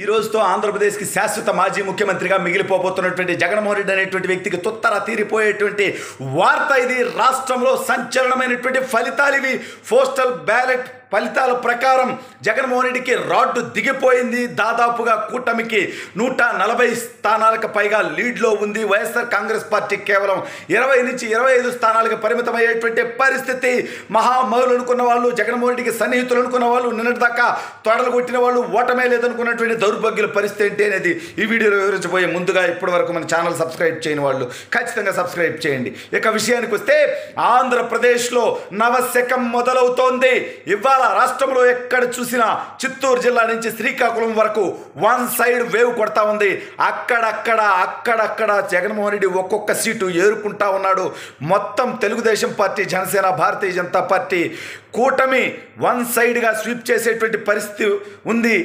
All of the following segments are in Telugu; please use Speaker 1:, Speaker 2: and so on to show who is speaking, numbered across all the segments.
Speaker 1: ఈ రోజుతో ఆంధ్రప్రదేశ్కి శాశ్వత మాజీ ముఖ్యమంత్రిగా మిగిలిపోబోతున్నటువంటి జగన్మోహన్ రెడ్డి అనేటువంటి వ్యక్తికి తుత్తర తీరిపోయేటువంటి వార్త ఇది. రాష్ట్రంలో సంచలనమైనటువంటి ఫలితాలు ఇవి. పోస్టల్ బ్యాలెట్ ఫలితాల ప్రకారం జగన్మోహన్ రెడ్డికి రాడ్డు దిగిపోయింది. దాదాపుగా కూటమికి నూట నలభై స్థానాలకు పైగా లీడ్లో ఉంది వైఎస్ఆర్ కాంగ్రెస్ పార్టీ. కేవలం ఇరవై నుంచి ఇరవై ఐదు స్థానాలకు పరిమితమయ్యేటువంటి పరిస్థితి. మహామౌలు అనుకున్న వాళ్ళు జగన్మోహన్ రెడ్డికి సన్నిహితులు అనుకున్న వాళ్ళు నిన్నటిదాకా తొడలు కొట్టిన వాళ్ళు ఓటమే లేదనుకున్నటువంటి దౌర్భాగ్యుల పరిస్థితి ఏంటి అనేది ఈ వీడియోలో వివరించబోయే ముందుగా ఇప్పటి వరకు మన ఛానల్ సబ్స్క్రైబ్ చేయని వాళ్ళు ఖచ్చితంగా సబ్స్క్రైబ్ చేయండి. ఇక విషయానికి వస్తే ఆంధ్రప్రదేశ్లో నవశకం మొదలవుతోంది. ఇవాళ రాష్ట్రంలో ఎక్కడ చూసినా చిత్తూరు జిల్లా నుంచి శ్రీకాకుళం వరకు వన్ సైడ్ వేవ్ కొడతా ఉంది. అక్కడక్కడ అక్కడక్కడ జగన్మోహన్ రెడ్డి ఒక్కొక్క సీటు ఏరుకుంటా ఉన్నాడు. మొత్తం తెలుగుదేశం పార్టీ జనసేన భారతీయ జనతా పార్టీ కూటమి వన్ సైడ్గా స్వీప్ చేసేటువంటి పరిస్థితి ఉంది.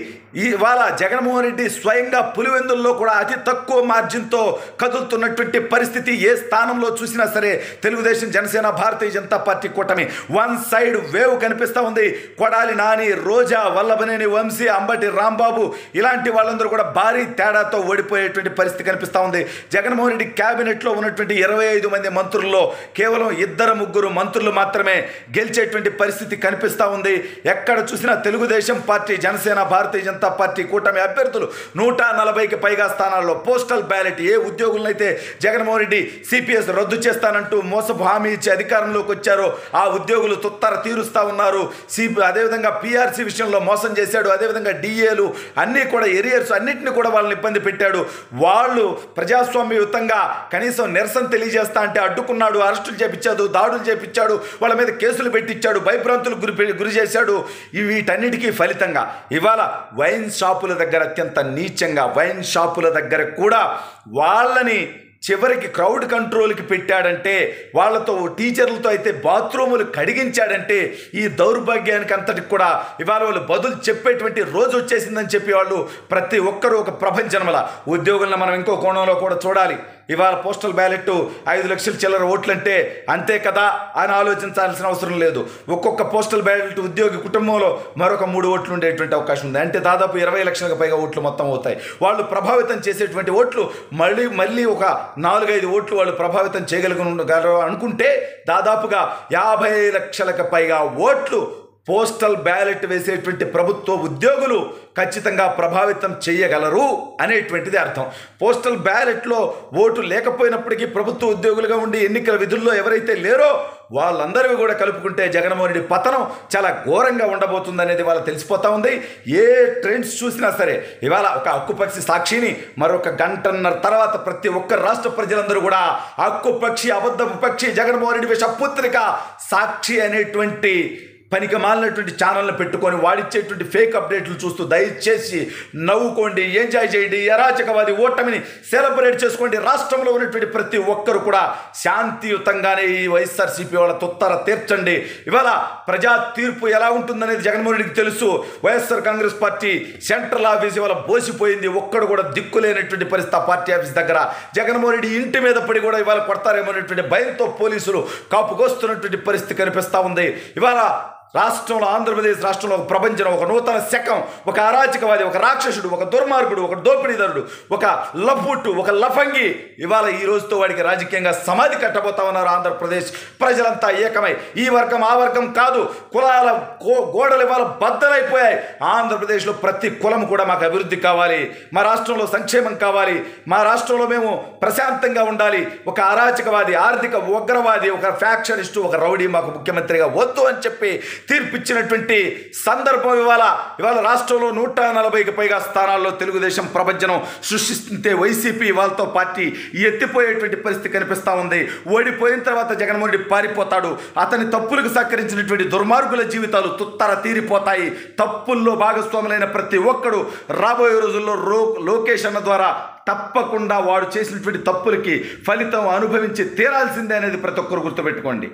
Speaker 1: ఇవాళ జగన్మోహన్ రెడ్డి స్వయంగా పులివెందుల్లో కూడా అతి తక్కువ మార్జిన్తో కదులుతున్నటువంటి పరిస్థితి ఏ స్థానంలో చూసినా సరే తెలుగుదేశం జనసేన భారతీయ జనతా పార్టీ కూటమి వన్ సైడ్ వేవ్ కనిపిస్తూ ఉంది. కొడాలి నాని రోజా వల్లభనేని వంశీ అంబటి రాంబాబు ఇలాంటి వాళ్ళందరూ కూడా భారీ తేడాతో ఓడిపోయేటువంటి పరిస్థితి కనిపిస్తూ ఉంది. జగన్మోహన్ రెడ్డి క్యాబినెట్లో ఉన్నటువంటి ఇరవై ఐదు మంది మంత్రుల్లో కేవలం ఇద్దరు ముగ్గురు మంత్రులు మాత్రమే గెలిచేటువంటి పరిస్థితి కనిపిస్తూ ఉంది. ఎక్కడ చూసినా తెలుగుదేశం పార్టీ జనసేన భారతీయ జనతా పార్టీ కూటమి అభ్యర్థులు నూట నలభైకి పైగా స్థానాల్లో పోస్టల్ బ్యాలెట్ ఏ ఉద్యోగులనైతే జగన్మోహన్ రెడ్డి సిపిఎస్ రద్దు చేస్తానంటూ మోసపు హామీ ఇచ్చి అధికారంలోకి వచ్చారో ఆ ఉద్యోగులు తుత్తర తీరుస్తా ఉన్నారు. సిపి అదేవిధంగా పీఆర్సీ విషయంలో మోసం చేశాడు అదేవిధంగా డిఏలు అన్నీ కూడా ఎరియర్స్ అన్నింటినీ కూడా వాళ్ళని ఇబ్బంది పెట్టాడు. వాళ్ళు ప్రజాస్వామ్యయుతంగా కనీసం నిరసన తెలియజేస్తా అంటే అడ్డుకున్నాడు అరెస్టులు చేపించాడు దాడులు చేపించాడు వాళ్ళ మీద కేసులు పెట్టించాడు భయభ్రాంతులు గురి గురి చేశాడు. వీటన్నిటికీ ఫలితంగా ఇవాళ వైన్ షాపుల దగ్గర అత్యంత నీచంగా వైన్ షాపుల దగ్గర కూడా వాళ్ళని చివరికి క్రౌడ్ కంట్రోల్కి పెట్టాడంటే వాళ్ళతో టీచర్లతో అయితే బాత్రూములు కడిగించాడంటే ఈ దౌర్భాగ్యానికి అంతటికి కూడా ఇవాళ వాళ్ళు బదులు చెప్పేటువంటి రోజు వచ్చేసిందని చెప్పి వాళ్ళు ప్రతి ఒక్కరూ ఒక ప్రపంచనమల ఉద్యోగులను మనం ఇంకో కోణంలో కూడా చూడాలి. ఇవాళ పోస్టల్ బ్యాలెట్ ఐదు లక్షల చిల్లర ఓట్లంటే అంతే కదా అని ఆలోచించాల్సిన అవసరం లేదు. ఒక్కొక్క పోస్టల్ బ్యాలెట్ ఉద్యోగి కుటుంబంలో మరొక మూడు ఓట్లు ఉండేటువంటి అవకాశం ఉంది. అంటే దాదాపు ఇరవై లక్షలకు పైగా ఓట్లు మొత్తం అవుతాయి. వాళ్ళు ప్రభావితం చేసేటువంటి ఓట్లు మళ్ళీ మళ్ళీ ఒక నాలుగైదు ఓట్లు వాళ్ళు ప్రభావితం చేయగలగలరు అనుకుంటే దాదాపుగా యాభై లక్షలకు పైగా ఓట్లు పోస్టల్ బ్యాలెట్ వేసేటువంటి ప్రభుత్వ ఉద్యోగులు ఖచ్చితంగా ప్రభావితం చేయగలరు అనేటువంటిది అర్థం. పోస్టల్ బ్యాలెట్లో ఓటు లేకపోయినప్పటికీ ప్రభుత్వ ఉద్యోగులుగా ఉండి ఎన్నికల విధుల్లో ఎవరైతే లేరో వాళ్ళందరివి కూడా కలుపుకుంటే జగన్మోహన్ రెడ్డి పతనం చాలా ఘోరంగా ఉండబోతుంది అనేది వాళ్ళ తెలిసిపోతా ఉంది. ఏ ట్రెండ్స్ చూసినా సరే ఇవాళ ఒక హక్కుపక్షి సాక్షిని మరొక గంటన్నర తర్వాత ప్రతి ఒక్క రాష్ట్ర ప్రజలందరూ కూడా హక్కుపక్షి అబద్ధపు పక్షి జగన్మోహన్ రెడ్డి విషపుత్రిక సాక్షి అనేటువంటి పనికి మాలినటువంటి ఛానల్ని పెట్టుకొని వాడిచ్చేటువంటి ఫేక్ అప్డేట్లు చూస్తూ దయచేసి నవ్వుకోండి ఎంజాయ్ చేయండి. అరాచకవాది ఓటమిని సెలబ్రేట్ చేసుకోండి. రాష్ట్రంలో ఉన్నటువంటి ప్రతి ఒక్కరు కూడా శాంతియుతంగానే ఈ వైఎస్ఆర్సీపీ వాళ్ళ తొత్తర తీర్చండి. ఇవాళ ప్రజా తీర్పు ఎలా ఉంటుందనేది జగన్మోహన్ రెడ్డికి తెలుసు. YSR Congress party central office ఇవాళ బోసిపోయింది. ఒక్కడు కూడా దిక్కులేనటువంటి పరిస్థితి ఆ పార్టీ ఆఫీస్ దగ్గర. జగన్మోహన్ రెడ్డి ఇంటి మీద పడి కూడా ఇవాళ కొడతారేమో అనేటువంటి భయంతో పోలీసులు కాపుకొస్తున్నటువంటి పరిస్థితి కనిపిస్తూ ఉంది. ఇవాళ రాష్ట్రంలో ఆంధ్రప్రదేశ్ రాష్ట్రంలో ఒక ప్రపంచం ఒక నూతన శకం ఒక అరాచకవాది ఒక రాక్షసుడు ఒక దుర్మార్గుడు ఒక దోపిడీదారుడు ఒక లఫుట్టు ఒక లఫంగి ఇవాళ ఈ రోజుతో వాడికి రాజకీయంగా సమాధి కట్టబోతా ఉన్నారు ఆంధ్రప్రదేశ్ ప్రజలంతా ఏకమై. ఈ వర్గం ఆ వర్గం కాదు కులాల గో- గోడలు ఇవాళ బద్దలైపోయాయి. ఆంధ్రప్రదేశ్లో ప్రతి కులం కూడా మాకు అభివృద్ధి కావాలి మా రాష్ట్రంలో సంక్షేమం కావాలి మా రాష్ట్రంలో మేము ప్రశాంతంగా ఉండాలి. ఒక అరాచకవాది ఆర్థిక ఉగ్రవాది ఒక ఫ్యాక్షనిస్టు ఒక రౌడీ మాకు ముఖ్యమంత్రిగా వద్దు అని చెప్పి తీర్పిచ్చినటువంటి సందర్భం ఇవాళ ఇవాళ రాష్ట్రంలో నూట నలభైకి పైగా స్థానాల్లో తెలుగుదేశం ప్రపంచం సృష్టిస్తుంటే వైసీపీ వాళ్ళతో పార్టీ ఎత్తిపోయేటువంటి పరిస్థితి కనిపిస్తూ ఉంది. ఓడిపోయిన తర్వాత జగన్మోహన్ రెడ్డి పారిపోతాడు. అతని తప్పులకు సహకరించినటువంటి దుర్మార్గుల జీవితాలు తుత్తర తీరిపోతాయి. తప్పుల్లో భాగస్వాములైన ప్రతి ఒక్కడు రాబోయే రోజుల్లో రో లోకేష్ అన్న ద్వారా తప్పకుండా వాడు చేసినటువంటి తప్పులకి ఫలితం అనుభవించి తీరాల్సిందే అనేది ప్రతి ఒక్కరు గుర్తుపెట్టుకోండి.